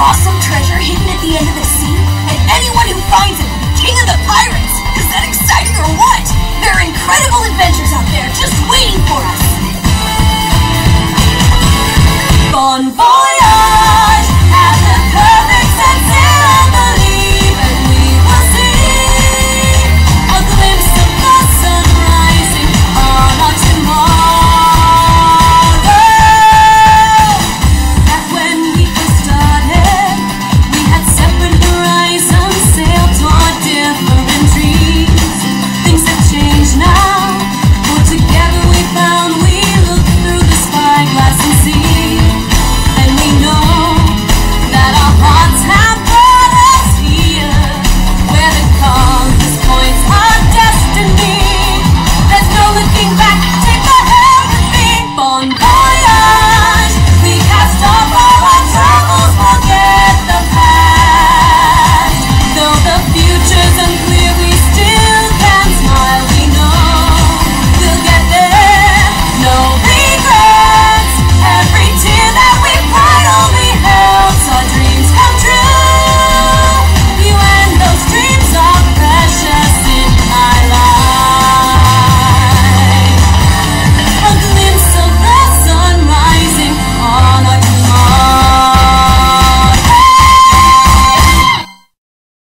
Awesome treasure hidden at the end of the sea, and anyone who finds it will be king of the pirates! Is that exciting or what? There are incredible adventures out there just waiting for us! Bon voyage!